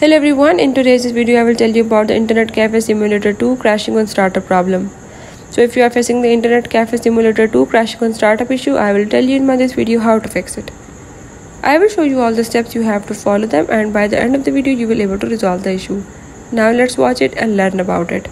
Hello everyone, in today's video I will tell you about the Internet Cafe Simulator 2 crashing on startup problem. So if you are facing the Internet Cafe Simulator 2 crashing on startup issue, I will tell you in my this video how to fix it. I will show you all the steps you have to follow them and by the end of the video you will able to resolve the issue. Now let's watch it and learn about it.